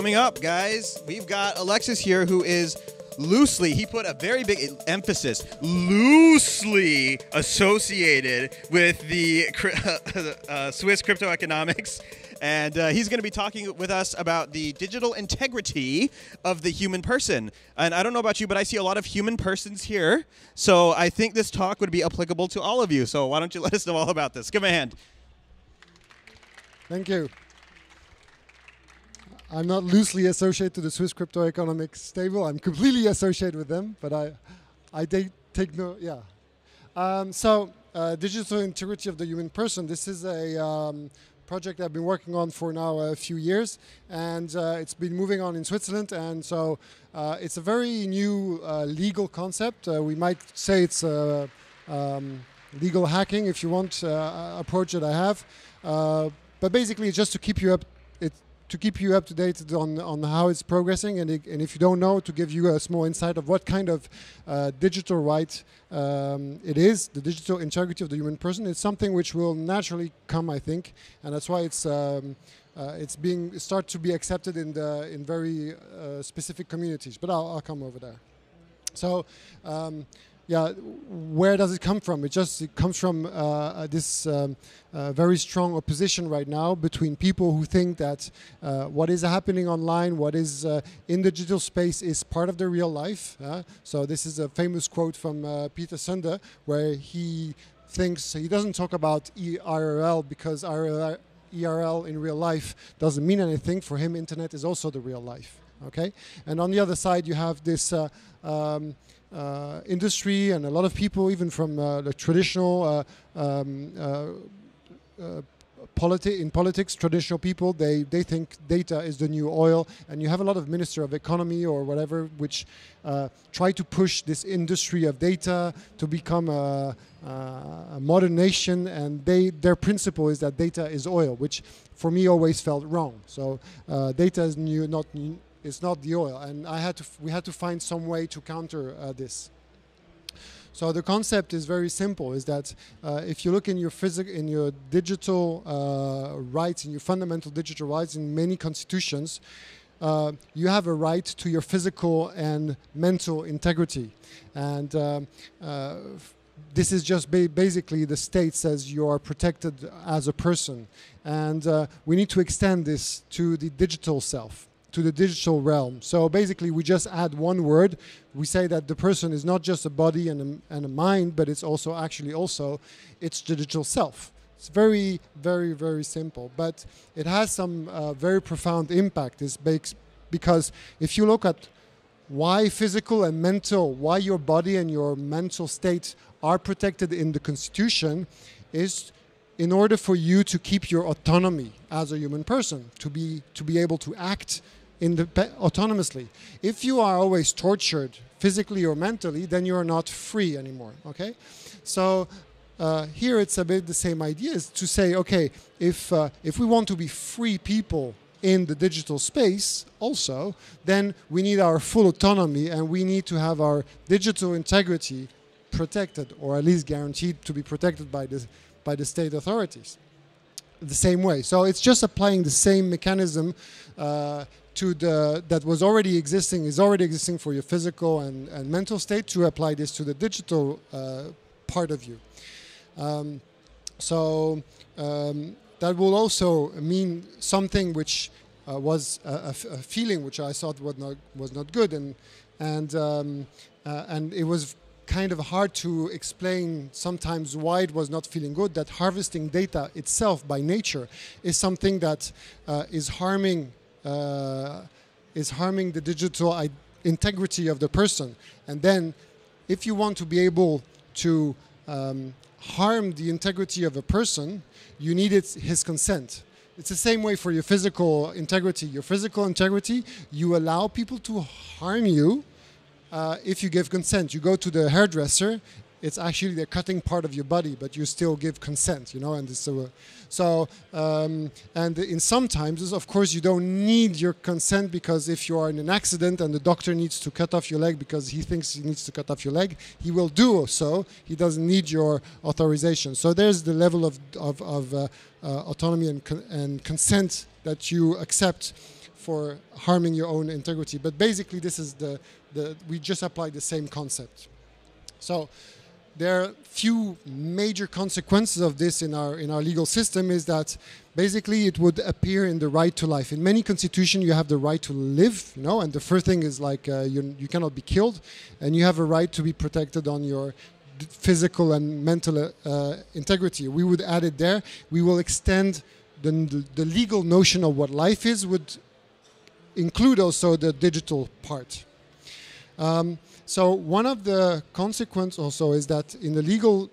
Coming up, guys, we've got Alexis here who is loosely, he put a very big emphasis, loosely associated with the uh, Swiss crypto economics. And uh, he's going to be talking with us about the digital integrity of the human person. And I don't know about you, but I see a lot of human persons here. So I think this talk would be applicable to all of you. So why don't you let us know all about this? Give me a hand. Thank you. I'm not loosely associated to the Swiss crypto economics stable. I'm completely associated with them, but I, I take, take no, yeah. Um, so, uh, digital integrity of the human person. This is a um, project I've been working on for now a few years, and uh, it's been moving on in Switzerland. And so, uh, it's a very new uh, legal concept. Uh, we might say it's a um, legal hacking, if you want, uh, approach that I have. but basically, just to keep you up to keep you up to date on, on how it's progressing and, it, and if you don't know to give you a small insight of what kind of uh, digital right um, it is the digital integrity of the human person. It's something which will naturally come I think and that's why it's um, uh, it's being start to be accepted in the in very uh, specific communities but I'll, I'll, come over there. So um, yeah, where does it come from? It just it comes from uh, uh, this um, uh, very strong opposition right now between people who think that uh, what is happening online, what is uh, in the digital space, is part of the real life. so this is a famous quote from uh, Peter Sunde, where he thinks he doesn't talk about IRL because IRL, IRL in real life doesn't mean anything. For him, internet is also the real life. Okay, and on the other side, you have this. Um, uh, industry and a lot of people, even from uh, the traditional uh, um, politi- in politics, traditional people, they, they think data is the new oil. And you have a lot of minister of economy or whatever, which uh, try to push this industry of data to become a, a, modern nation. And they, their principle is that data is oil, which for me always felt wrong. So uh, data is new, not new, it's not the oil. And I had to, we had to find some way to counter uh, this. So the concept is very simple: is that uh, if you look in your physical, in your digital uh, rights, in your fundamental digital rights, in many constitutions, uh, you have a right to your physical and mental integrity, and um, uh, this is just ba basically the state says you are protected as a person, and uh, we need to extend this to the digital self to the digital realm. So basically, we just add one word. We say that the person is not just a body and a, and a mind, but it's also actually also its digital self. It's very, very, very simple, but it has some uh, very profound impact. Is because if you look at why physical and mental, why your body and your mental state are protected in the Constitution, is in order for you to keep your autonomy as a human person, to be to be able to act autonomously. If you are always tortured physically or mentally, then you are not free anymore. Okay, so uh, here it's a bit the same idea: is to say, okay, if uh, if we want to be free people in the digital space, also, then we need our full autonomy and we need to have our digital integrity protected, or at least guaranteed to be protected by the by the state authorities the same way. So it's just applying the same mechanism uh, to the that was already existing is already existing for your physical and, and mental state to apply this to the digital uh, part of you. Um, so um, that will also mean something which uh, was a, a, feeling which I thought was not was not good and and um, uh, and it was kind of hard to explain sometimes why it was not feeling good that harvesting data itself by nature is something that uh, is harming uh, is harming the digital integrity of the person. And then, if you want to be able to um, harm the integrity of a person, you need his consent. It's the same way for your physical integrity. Your physical integrity, you allow people to harm you uh, if you give consent. You go to the hairdresser it's actually the cutting part of your body, but you still give consent, you know. And so, so um, and in sometimes, of course, you don't need your consent because if you are in an accident and the doctor needs to cut off your leg because he thinks he needs to cut off your leg, he will do so. He doesn't need your authorization. So there's the level of of, of uh, uh, autonomy and, con and consent that you accept for harming your own integrity. But basically, this is the, the we just apply the same concept. So there are few major consequences of this in our in our legal system is that basically it would appear in the right to life. In many constitutions you have the right to live you know and the first thing is like uh, you, you cannot be killed and you have a right to be protected on your physical and mental uh, integrity. We would add it there. We will extend the, the legal notion of what life is would include also the digital part um, so one of the consequences also is that in the legal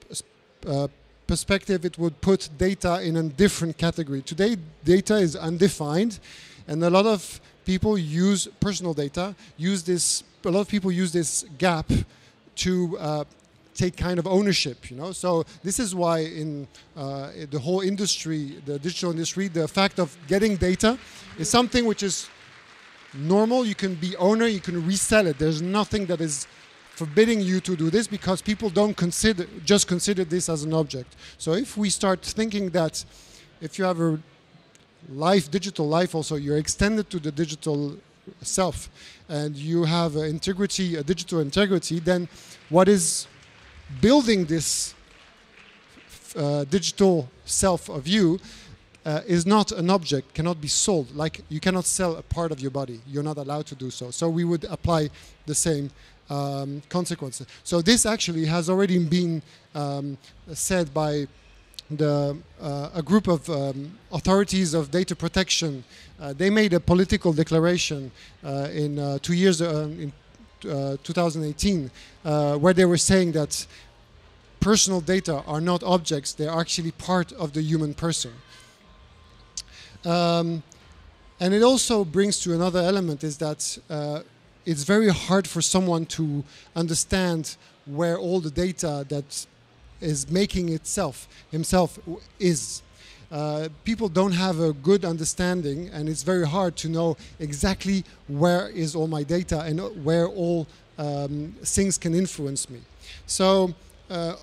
uh, perspective, it would put data in a different category. Today, data is undefined, and a lot of people use personal data. Use this. A lot of people use this gap to uh, take kind of ownership. You know, so this is why in uh, the whole industry, the digital industry, the fact of getting data is something which is normal. You can be owner. You can resell it. There's nothing that is forbidding you to do this because people don't consider just consider this as an object. So if we start thinking that if you have a life, digital life, also you're extended to the digital self, and you have a integrity, a digital integrity, then what is building this uh, digital self of you uh, is not an object, cannot be sold. Like you cannot sell a part of your body. You're not allowed to do so. So we would apply the same um, consequences. So this actually has already been um, said by the, uh, a group of um, authorities of data protection. Uh, they made a political declaration uh, in uh, two years uh, in uh, 2018, where they were saying that personal data are not objects; they are actually part of the human person. Um, and it also brings to another element is that uh, it's very hard for someone to understand where all the data that is making itself himself is. Uh, people don't have a good understanding, and it's very hard to know exactly where is all my data and where all um, things can influence me. So uh,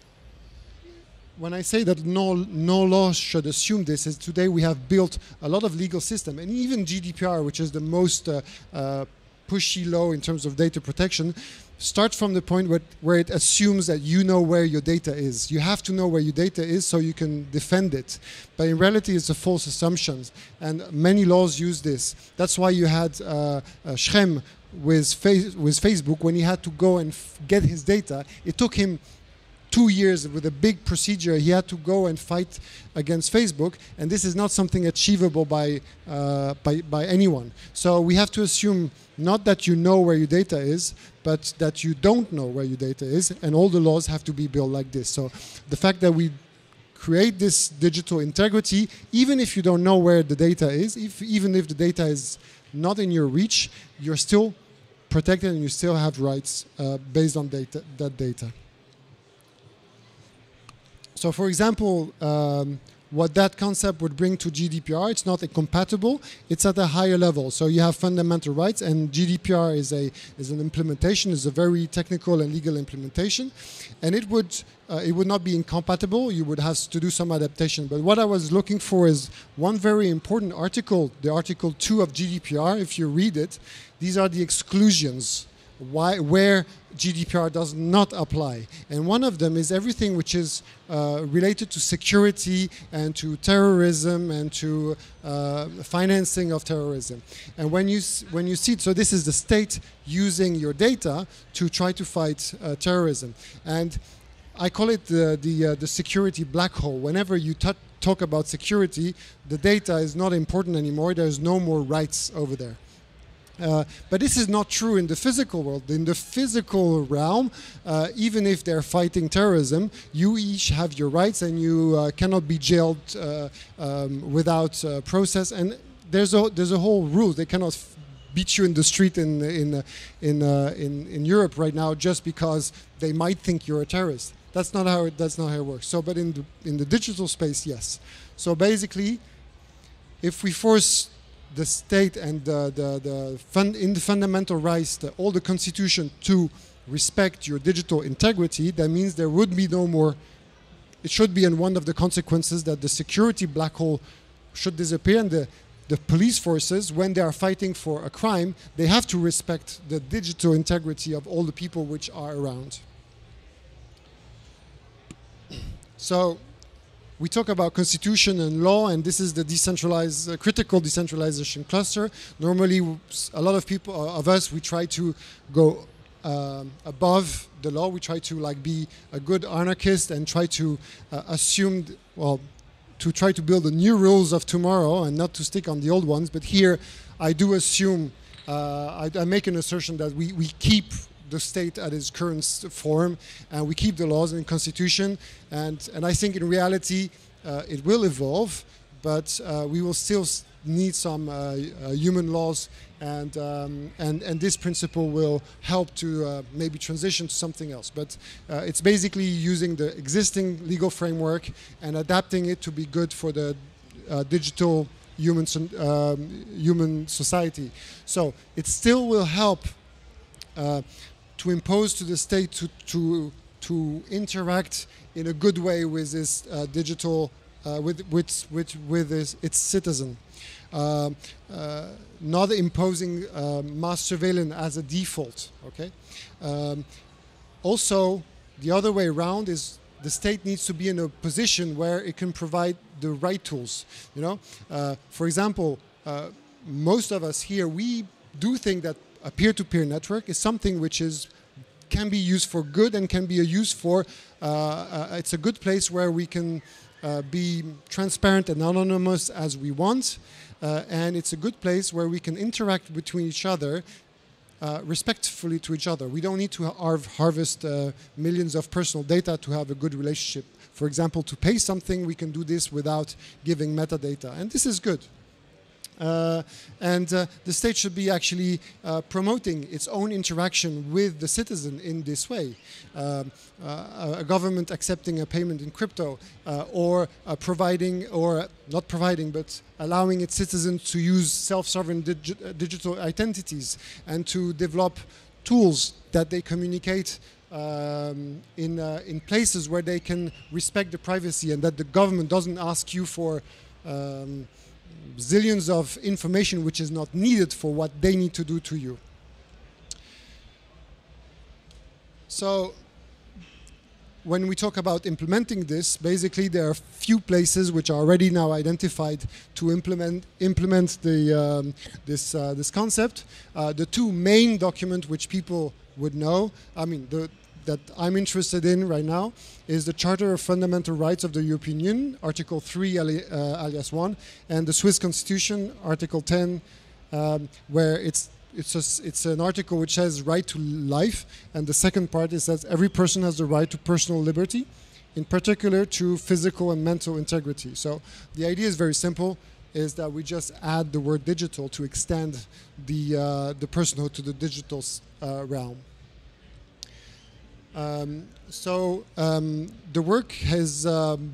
when I say that no, no law should assume this, is today we have built a lot of legal system, and even GDPR, which is the most uh, uh, pushy law in terms of data protection, starts from the point where, where it assumes that you know where your data is. You have to know where your data is so you can defend it. But in reality, it's a false assumption, and many laws use this. That's why you had uh, uh, Schrems with, with Facebook when he had to go and get his data. It took him two years with a big procedure. He had to go and fight against Facebook, and this is not something achievable by, uh, by, by anyone. So we have to assume not that you know where your data is, but that you don't know where your data is, and all the laws have to be built like this. So the fact that we create this digital integrity, even if you don't know where the data is, if, even if the data is not in your reach, you're still protected and you still have rights uh, based on data, that data. So, for example, um, what that concept would bring to GDPR, it's not incompatible, it's at a higher level. So you have fundamental rights, and GDPR is a is an implementation, is a very technical and legal implementation, and it would uh, it would not be incompatible. You would have to do some adaptation. But what I was looking for is one very important article, the Article Two of GDPR. If you read it, these are the exclusions why, where GDPR does not apply. And one of them is everything which is uh, related to security and to terrorism and to uh, financing of terrorism. And when you, when you see, it, so this is the state using your data to try to fight uh, terrorism. And I call it the, the, uh, the security black hole. Whenever you talk about security, the data is not important anymore. There's no more rights over there. Uh, but this is not true in the physical world. In the physical realm, uh, even if they're fighting terrorism, you each have your rights and you uh, cannot be jailed uh, um, without uh, process. And there's a, there's a whole rule. They cannot beat you in the street in, in, in, in, in Europe right now just because they might think you're a terrorist. That's not how it, that's not how it works. So, but in the, in the digital space, yes. So basically, if we force the state and the, the, the in the fundamental rights, the, all the constitution to respect your digital integrity, that means there would be no more. It should be one of the consequences that the security black hole should disappear and the the police forces, when they are fighting for a crime, they have to respect the digital integrity of all the people which are around. So we talk about constitution and law, and this is the decentralized, uh, critical decentralization cluster. Normally, a lot of people, uh, of us, we try to go um, above the law. We try to like be a good anarchist and try to uh, assume, well, to try to build the new rules of tomorrow and not to stick on the old ones. But here, I do assume, uh, I, I make an assertion that we, we keep the state at its current form, and we keep the laws and the constitution. And and I think in reality, uh, it will evolve, but uh, we will still need some uh, uh, human laws, and um, and and this principle will help to uh, maybe transition to something else. But it's basically using the existing legal framework and adapting it to be good for the digital human um, human society. So it still will help uh, to impose to the state to, to, to interact in a good way with this uh, digital, uh, with, with, with, with this, its citizen. Uh, uh not imposing uh, mass surveillance as a default, okay? Um, also, the other way around is the state needs to be in a position where it can provide the right tools. You know, uh, for example, uh, most of us here we do think that a peer-to-peer network is something which is can be used for good and can be a use for. Uh, uh, it's a good place where we can uh, be transparent and anonymous as we want, uh, and it's a good place where we can interact between each other. Uh, respectfully to each other. We don't need to har harvest uh, millions of personal data to have a good relationship. For example, to pay something, we can do this without giving metadata, and this is good. Uh, and uh, the state should be actually uh, promoting its own interaction with the citizen in this way. Um, uh, a government accepting a payment in crypto uh, or uh, providing, or not providing, but allowing its citizens to use self-sovereign digi digital identities and to develop tools that they communicate um, in, in places where they can respect the privacy and that the government doesn't ask you for um, zillions of information which is not needed for what they need to do to you. So when we talk about implementing this, basically there are few places which are already now identified to implement implement the um, this uh, this concept. Uh, the two main documents which people would know, I mean, the that I'm interested in right now is the Charter of Fundamental Rights of the European Union, Article 3, uh, alias 1, and the Swiss Constitution, Article 10, um, where it's it's a, it's an article which says right to life, and the second part is that every person has the right to personal liberty, in particular to physical and mental integrity. So the idea is very simple: is that we just add the word digital to extend the uh, the personhood to the digital uh, realm. Um, so um, the work has um,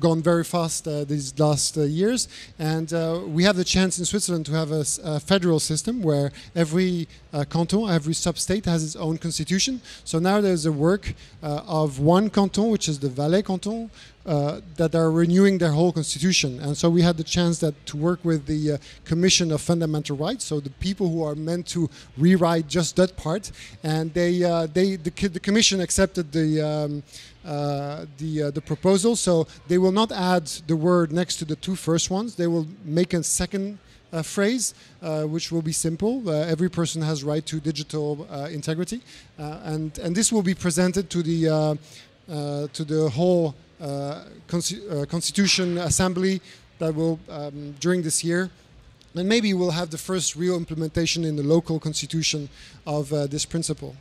gone very fast uh, these last uh, years, and uh, we have the chance in Switzerland to have a, a federal system where every uh, canton, every sub-state has its own constitution. So now there's a work uh, of one canton, which is the Valais canton, uh, that are renewing their whole constitution. And so we had the chance that to work with the Commission of Fundamental Rights, so the people who are meant to rewrite just that part. And they, they, the, the, commission accepted the, um, uh, the, uh, the proposal. So they will not add the word next to the two first ones. They will make a second uh, phrase, uh, which will be simple. Uh, every person has right to digital integrity, and and this will be presented to the to the whole Constitution Assembly that will um, during this year and maybe we'll have the first real implementation in the local constitution of uh, this principle.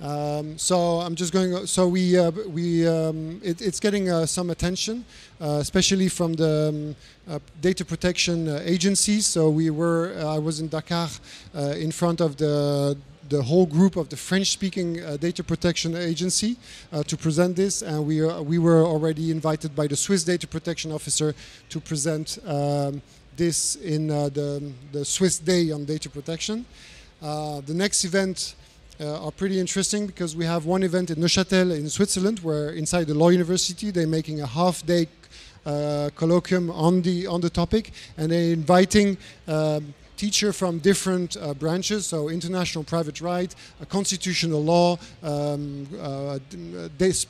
Um, so I'm just going. So we uh, we um, it, it's getting uh, some attention, uh, especially from the um, uh, data protection uh, agencies. So we were. Uh, I was in Dakar in front of the the whole group of the French-speaking data protection agency to present this, and we we were already invited by the Swiss data protection officer to present um, this in the the Swiss Day on data protection. the next event uh, are pretty interesting because we have one event in Neuchâtel in Switzerland where inside the law university they're making a half day uh, colloquium on the on the topic, and they're inviting. Um, teacher from different uh, branches, so international private right, constitutional law, um, uh, this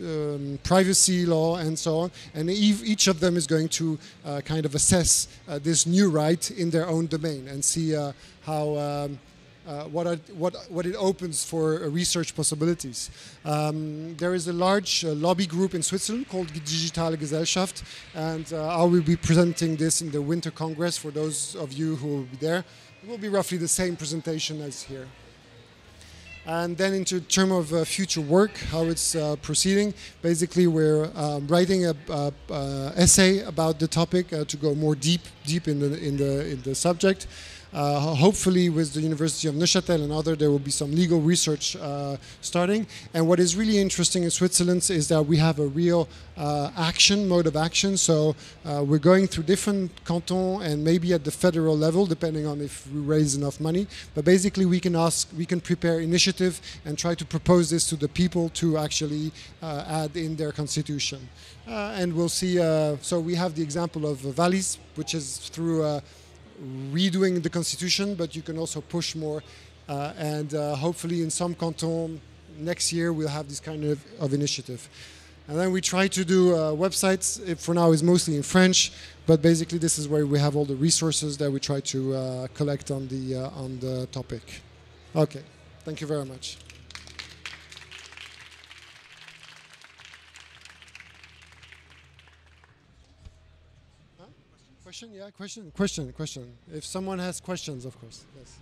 um, privacy law and so on. And each of them is going to uh, kind of assess uh, this new right in their own domain and see uh, how. Um, uh, what, are, what, what it opens for uh, research possibilities. Um, there is a large uh, lobby group in Switzerland called Digitale Gesellschaft, and I will be presenting this in the Winter Congress for those of you who will be there. It will be roughly the same presentation as here. And then, in terms of uh, future work, how it's uh, proceeding, basically we're um, writing a, a, a, essay about the topic uh, to go more deep, deep in the in the in the subject. Uh, hopefully, with the University of Neuchâtel and other, there will be some legal research uh, starting. And what is really interesting in Switzerland is that we have a real uh, action mode of action. So uh, we're going through different cantons and maybe at the federal level, depending on if we raise enough money. But basically, we can ask, we can prepare initiative and try to propose this to the people to actually uh, add in their constitution. And we'll see. so we have the example of Wallis, which is through redoing the constitution, but you can also push more. Uh, and uh, hopefully, in some canton next year, we'll have this kind of, of initiative. And then we try to do uh, websites. It for now is mostly in French, but basically this is where we have all the resources that we try to uh, collect on the uh, on the topic. Okay, thank you very much. Question? Yeah, question, question, question. If someone has questions, of course. Yes.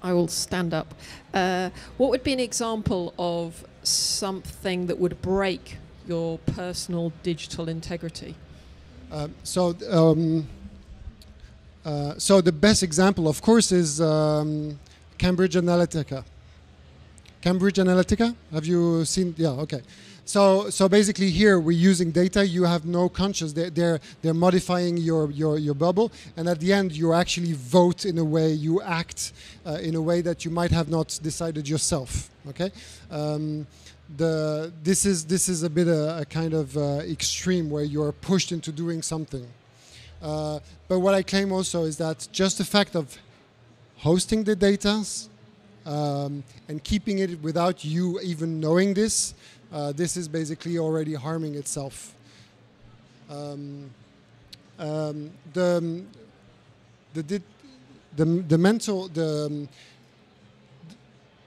I will stand up. Uh, what would be an example of something that would break your personal digital integrity? Uh, so, um, uh, so the best example, of course, is um, Cambridge Analytica. Cambridge Analytica. Have you seen? Yeah, okay. So, so basically here we're using data. You have no conscience. They're, they're, they're modifying your, your, your bubble. And at the end, you actually vote in a way, you act uh, in a way that you might have not decided yourself. Okay? Um, the, this, is, this is a bit a, a kind of uh, extreme where you're pushed into doing something. Uh, but what I claim also is that just the fact of hosting the data um, and keeping it without you even knowing this, uh, this is basically already harming itself. Um, um, the, the, the, the mental, the, um,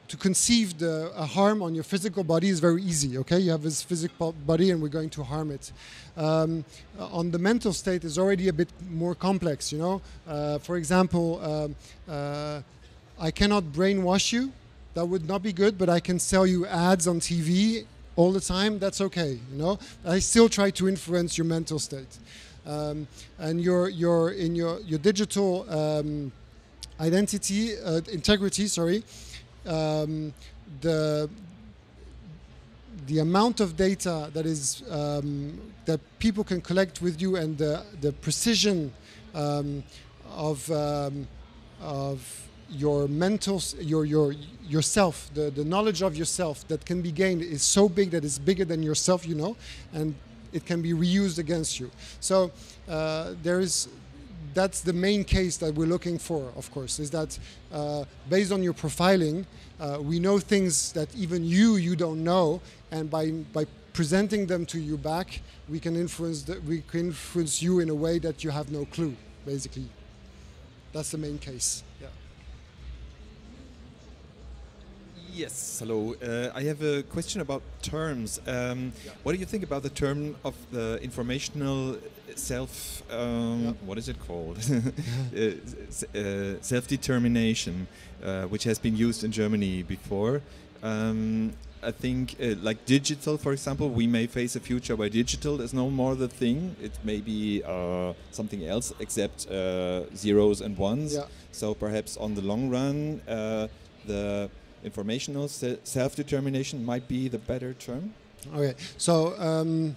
to conceive the a harm on your physical body is very easy. Okay, you have this physical body, and we're going to harm it. Um, on the mental state is already a bit more complex. You know, uh, for example, um, uh, I cannot brainwash you. That would not be good, but I can sell you ads on TV all the time. That's okay. You know, I still try to influence your mental state, um, and your your in your your digital um, identity uh, integrity. Sorry, um, the the amount of data that is um, that people can collect with you and the the precision um, of um, of your mental your your yourself the the knowledge of yourself that can be gained is so big that it's bigger than yourself you know and it can be reused against you. So uh, there is that's the main case that we're looking for of course is that uh, based on your profiling uh, we know things that even you you don't know and by by presenting them to you back we can influence the, we can influence you in a way that you have no clue basically. That's the main case Yes, hello. Uh, I have a question about terms. Um, yeah. What do you think about the term of the informational self? Um, yeah. What is it called? uh, uh, self-determination, uh, which has been used in Germany before. Um, I think, uh, like digital, for example, we may face a future where digital is no more the thing. It may be uh, something else except zeros and ones. Yeah. So perhaps on the long run, the informational self-determination might be the better term. Okay, so um,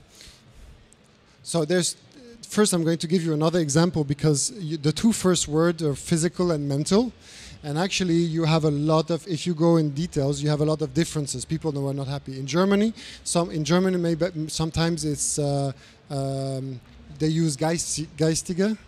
so there's first I'm going to give you another example because you, the two first words are physical and mental, And actually, you have a lot of. If you go in details, you have a lot of differences. People who are not happy in Germany. Some in Germany, maybe sometimes it's uh, um, they use Geist, Geistige.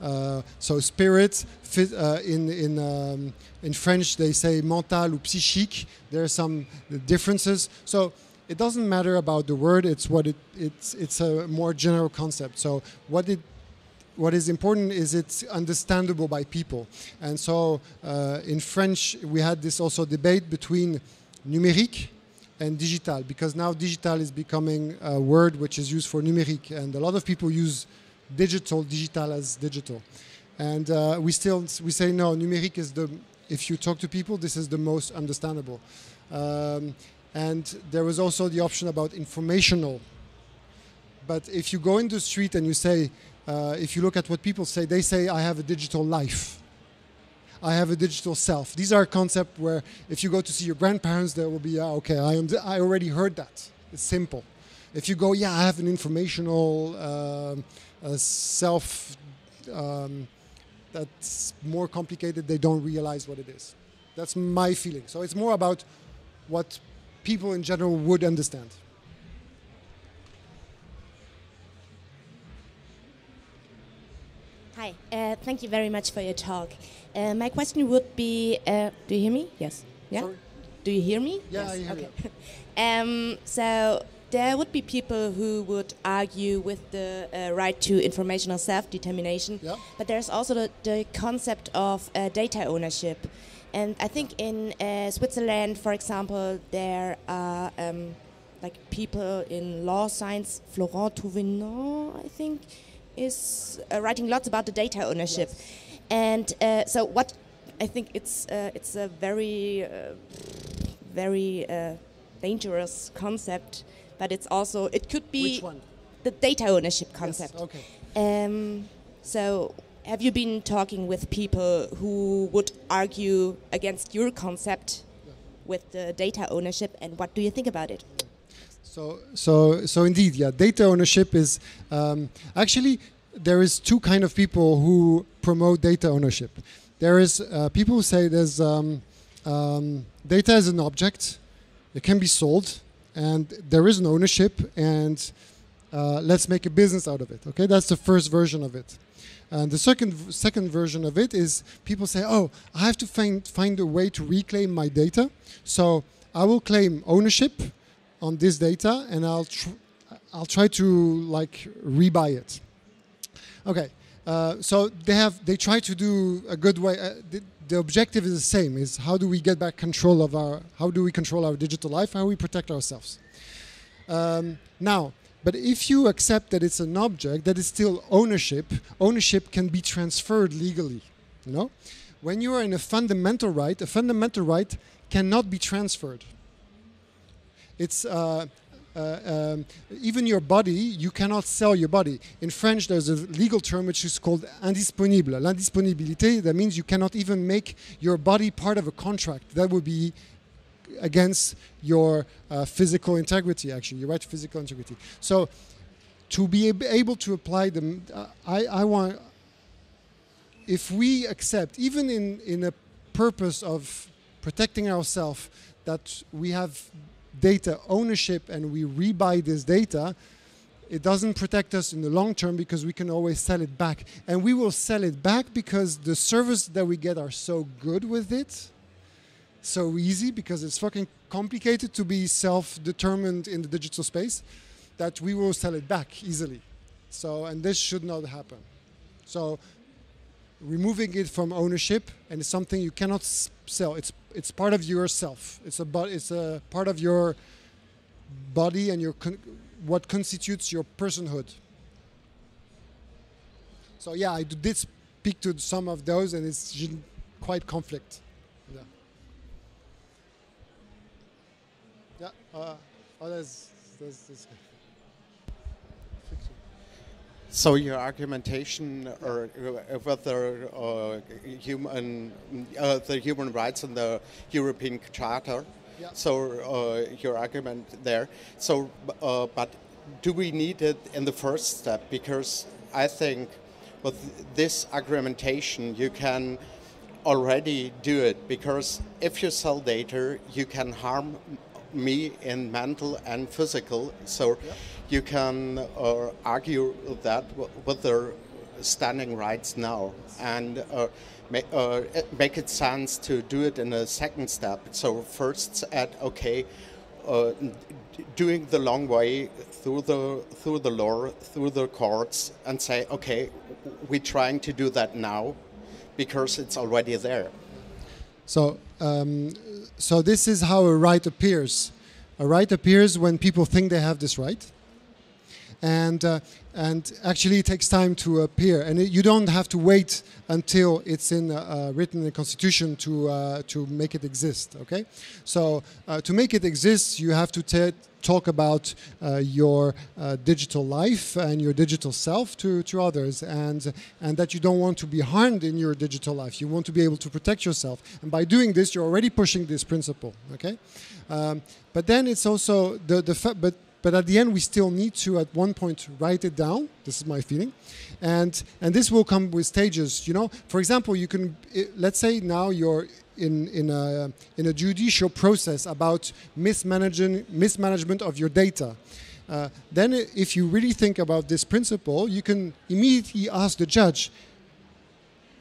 Uh, so spirit uh, in in um, in French they say mental or psychique. There are some differences. So it doesn't matter about the word. It's what it it's it's a more general concept. So what it what is important is it's understandable by people. And so uh, in French we had this also debate between numérique and digital because now digital is becoming a word which is used for numérique and a lot of people use digital, digital as digital. And uh, we still we say no, numeric is the if you talk to people, this is the most understandable. Um, and there was also the option about informational. But if you go in the street and you say, uh, if you look at what people say, they say, I have a digital life. I have a digital self. These are concepts where if you go to see your grandparents, there will be, uh, okay, I, am I already heard that. It's simple. If you go, yeah, I have an informational um, uh, self um, that's more complicated, they don't realize what it is. That's my feeling. So it's more about what people in general would understand. Hi, uh, thank you very much for your talk. Uh, my question would be uh, Do you hear me? Yes. Yeah? Sorry? Do you hear me? Yeah, yes. I hear okay. you. um, so there would be people who would argue with the uh, right to informational self-determination, yeah. but there's also the, the concept of uh, data ownership. And I think in uh, Switzerland, for example, there are um, like people in law science, Florent Thouvenin, I think, is uh, writing lots about the data ownership. Yes. And uh, so what I think it's uh, it's a very very dangerous concept but it's also it could be the data ownership concept. Yes, okay. Um, so have you been talking with people who would argue against your concept yeah. with the data ownership, and what do you think about it? So, so, so indeed, yeah. Data ownership is um, actually there is two kind of people who promote data ownership. There is uh, people who say there's um, um, data is an object, it can be sold, and there is an ownership and uh, let's make a business out of it okay? That's the first version of it. And the second second version of it is people say oh i have to find find a way to reclaim my data. So i will claim ownership on this data and i'll tr- i'll try to like rebuy it. Okay uh, so they have they try to do a good way uh, the objective is the same is how do we get back control of our how do we control our digital life how we protect ourselves. Um, now but if you accept that it's an object that is still ownership ownership can be transferred legally you know? When you are in a fundamental right a fundamental right cannot be transferred. It's uh, uh, um, even your body, you cannot sell your body. In French, there's a legal term which is called indisponible. L'indisponibilité, that means you cannot even make your body part of a contract. That would be against your uh, physical integrity, actually, your right to physical integrity. So, to be able to apply them, uh, I, I want, if we accept, even in, in a purpose of protecting ourselves, that we have data ownership and we rebuy this data, it doesn't protect us in the long term because we can always sell it back. And we will sell it back because the service that we get are so good with it, so easy because it's fucking complicated to be self-determined in the digital space that we will sell it back easily. So, and this should not happen. So, removing it from ownership and it's something you cannot sell. It's it's part of yourself. It's a it's a part of your body and your con- what constitutes your personhood. So yeah, I did speak to some of those, and it's quite conflict. Yeah. Yeah. Uh, oh, there's, there's, there's so your argumentation or whether uh, human uh, the human rights in the European Charter. Yeah. So uh, your argument there. So, uh, but do we need it in the first step? Because I think with this argumentation you can already do it because if you sell data, you can harm me in mental and physical. So you can uh, argue that with their standing rights now and uh, make, uh, make it sense to do it in a second step. So first at okay, uh, doing the long way through the through the law, through the courts, and say okay, we're trying to do that now because it's already there. So, um, so this is how a right appears. A right appears when people think they have this right, and uh, and actually it takes time to appear. And it, you don't have to wait until it's in uh, uh, written in the constitution to uh, to make it exist okay? So uh, to make it exist you have to talk about uh, your digital life and your digital self to, to others and and that you don't want to be harmed in your digital life. You want to be able to protect yourself. And by doing this you're already pushing this principle okay? Um, but then it's also the the but but at the end, we still need to, at one point, write it down. This is my feeling, and and this will come with stages. You know, for example, you can let's say now you're in in a in a judicial process about mismanaging mismanagement of your data. Uh, then, if you really think about this principle, you can immediately ask the judge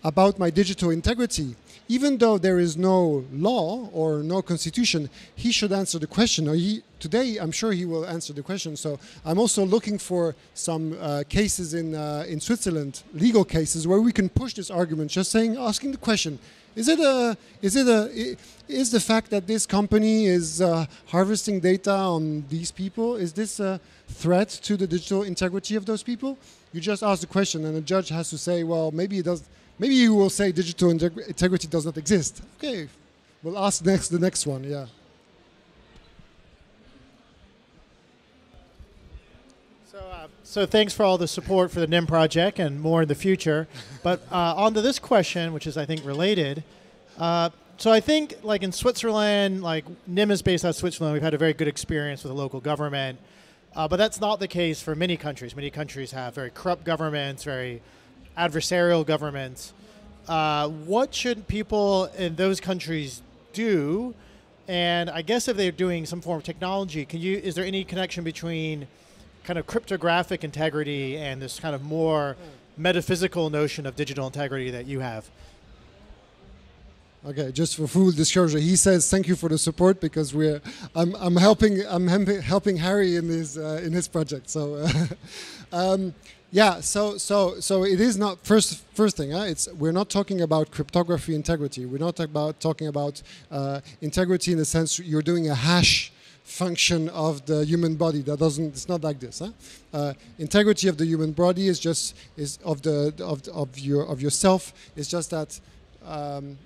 about my digital integrity even though there is no law or no constitution, he should answer the question. He, today, I'm sure he will answer the question. So I'm also looking for some uh, cases in uh, in Switzerland, legal cases, where we can push this argument, just saying, asking the question: Is it a is it a is the fact that this company is uh, harvesting data on these people is this a threat to the digital integrity of those people? You just ask the question, and the judge has to say, well, maybe it does Maybe you will say digital integrity does not exist. Okay, we'll ask next the next one. Yeah. So, uh, so thanks for all the support for the Nym project and more in the future. but uh, on to this question, which is I think related. Uh, so I think like in Switzerland, like Nym is based out of Switzerland. We've had a very good experience with the local government. Uh, but that's not the case for many countries. Many countries have very corrupt governments, very adversarial governments. Uh, what should people in those countries do? And I guess if they're doing some form of technology, can you? Is there any connection between kind of cryptographic integrity and this kind of more metaphysical notion of digital integrity that you have? Okay, just for full disclosure, he says thank you for the support because we're I'm, I'm helping I'm helping Harry in his uh, in his project. So, uh, um, yeah, so so so it is not first first thing. Huh? It's we're not talking about cryptography integrity. We're not about talking about uh, integrity in the sense you're doing a hash function of the human body. That doesn't. It's not like this. Huh? Uh, integrity of the human body is just is of the of of your of yourself. It's just that um,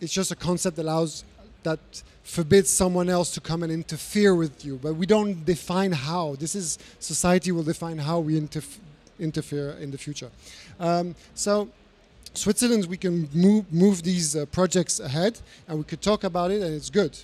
it's just a concept that allows that forbids someone else to come and interfere with you. But we don't define how. This is society will define how we interfere interfere in the future. Um, so Switzerland, we can move, move these uh, projects ahead and we could talk about it and it's good.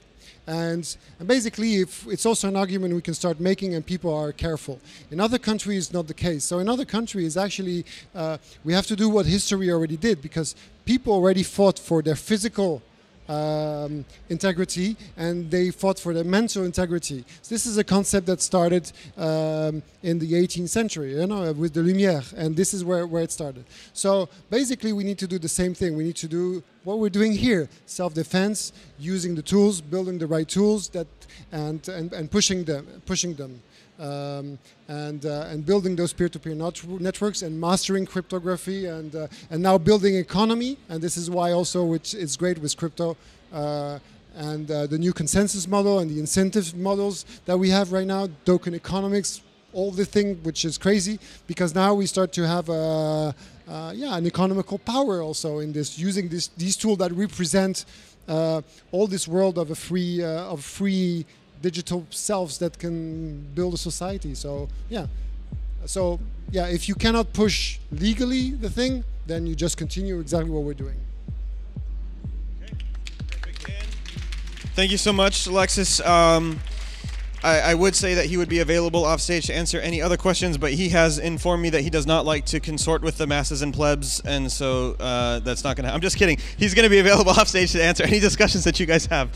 And, and, basically, if it's also an argument we can start making and people are careful. In other countries, not the case. So in other countries, actually, uh, we have to do what history already did because people already fought for their physical um, integrity and they fought for their mental integrity. So this is a concept that started um, in the 18th century, you know, with the Lumière, and this is where, where it started. So basically, we need to do the same thing. We need to do what we're doing here: self-defense, using the tools, building the right tools, that and and, and pushing them, pushing them um, and uh, and building those peer-to-peer networks and mastering cryptography and uh, and now building economy. And this is why also which is great with crypto. Uh, and the new consensus model and the incentive models that we have right now, token economics, all the thing which is crazy because now we start to have a, uh, yeah an economical power also in this using this these tools that represent uh, all this world of a free uh, of free digital selves that can build a society. So yeah, so yeah, if you cannot push legally the thing, then you just continue exactly what we're doing. Thank you so much, Alexis. Um, I, I would say that he would be available off stage to answer any other questions, but he has informed me that he does not like to consort with the masses and plebs, and so uh, that's not going to. I'm just kidding. He's going to be available off stage to answer any discussions that you guys have.